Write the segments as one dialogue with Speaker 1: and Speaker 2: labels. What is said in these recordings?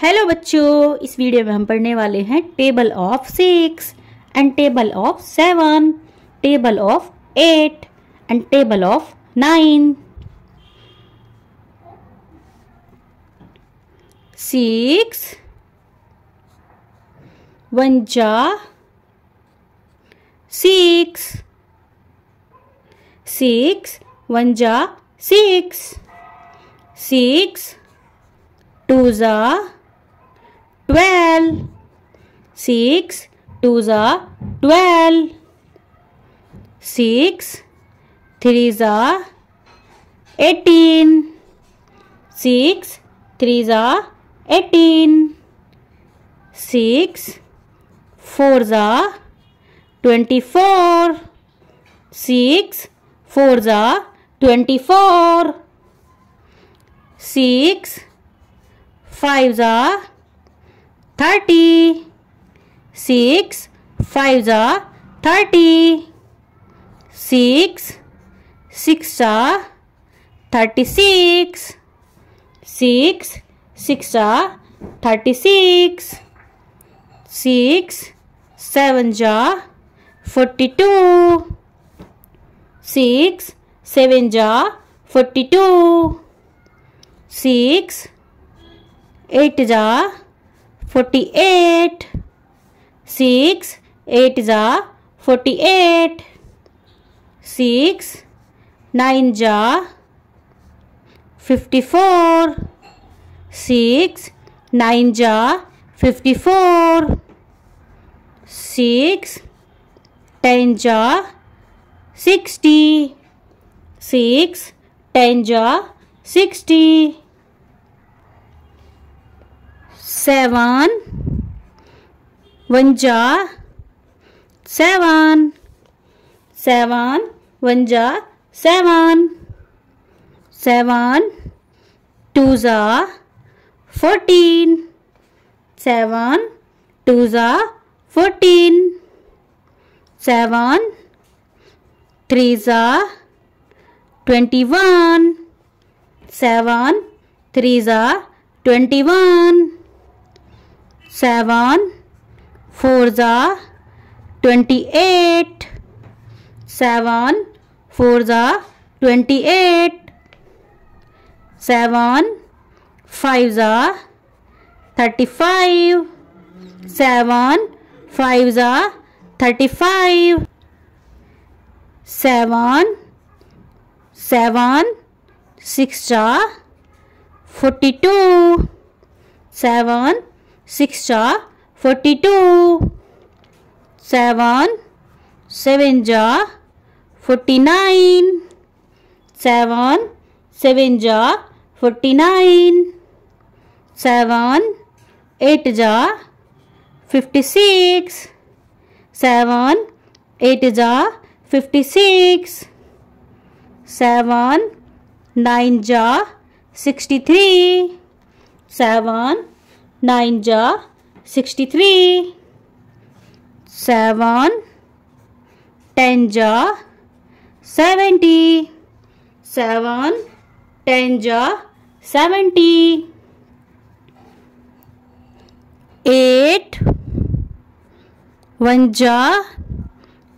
Speaker 1: Hello बच्चों, इस video में हम पढ़ने वाले हैं table of six and table of seven table of eight and table of nine six one जा सिक्स सिक्स वन जा सिक्स सिक्स टू जा twelve. Six twos are twelve. Six threes are eighteen. Six threes are eighteen. Six fours are twenty-four. Six fours are twenty-four. Six fives are thirty. Six fives are thirty. Six six are thirty six. Six six are thirty six. Six seven are forty two. Six seven are forty two. Six eight are 48. 6, 8 Ja, a 48. 6, 9 is 54. 6, 9 is a 54. 6, 10 is 60. 6, 10 is 60. Seven, वंजा, seven seven, वंजा, seven seven two ज़ा fourteen, seven two ज़ा fourteen, seven three ज़ा twenty one, seven three ज़ा twenty one. Seven four ज़ा twenty eight. Seven four ज़ा twenty eight. Seven five ज़ा thirty five. Seven five ज़ा thirty five. Seven seven six ज़ा forty two. Seven six जा, forty two, seven seven जा, forty nine, seven seven जा, forty nine, seven, eight जा, fifty six, seven, eight जा, fifty six, seven, nine जा, sixty three, seven nine जा sixty three, seven ten जा seventy, seven ten जा seventy, eight one जा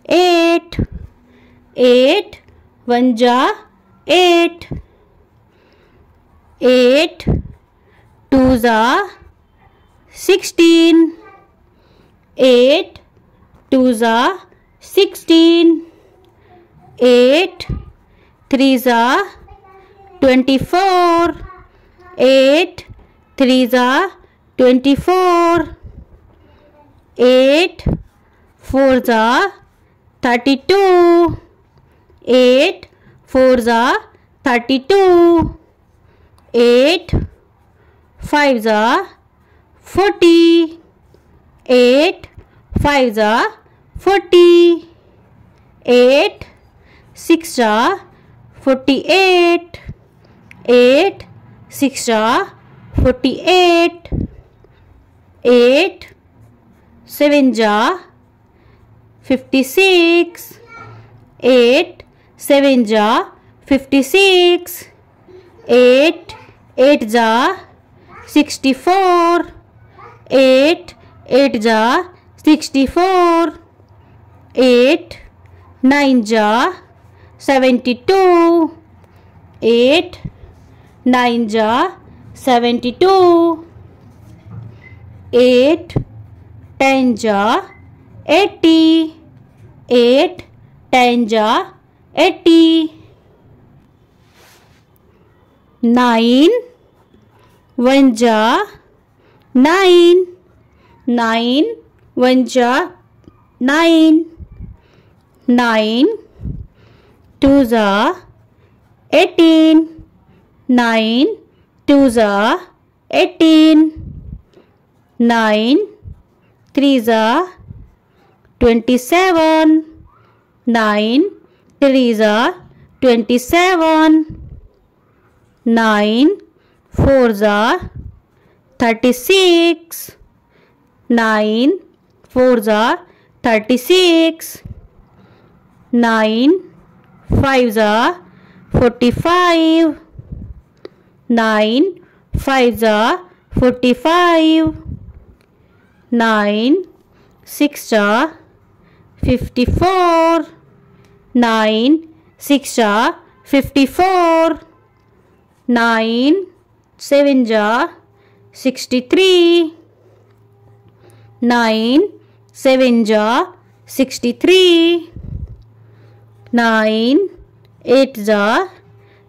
Speaker 1: eight eight one जा eight eight two जा 16 8 2 are 16 8 3 are 24 8 3 are 24 8 4 are 32 8 4 are 32 8 5 are forty eight five जा forty eight six जा forty eight eight six जा forty eight eight seven जा fifty six eight seven जा fifty six eight eight जा sixty four eight eight जा sixty four eight nine जा seventy two eight nine जा seventy two eight ten जा eighty eight ten जा eighty nine one जा nine nine, one जा, nine nine, two जा, eighteen, nine, two जा, eighteen, nine, three जा, ट्वेंटी सेवन, नाइन, थ्री जा, ट्वेंटी सेवन, नाइन, फोर जा थर्टी सिक्स, नाइन, फोर जा, थर्टी सिक्स, नाइन, फाइव जा, forty five, nine, five जा, forty five, nine, six जा, fifty four, nine, six जा, fifty four, nine, seven जा 63 9 7 ja 63 9 8 ja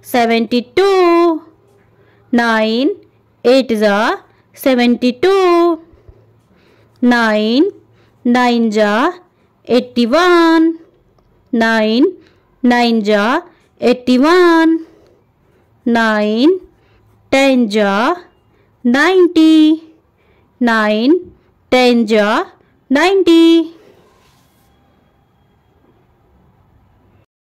Speaker 1: 72 9 8 ja 72 9 9 ja 81 9 9 ja 81 9 10 ja 90. 9 10 ja 90.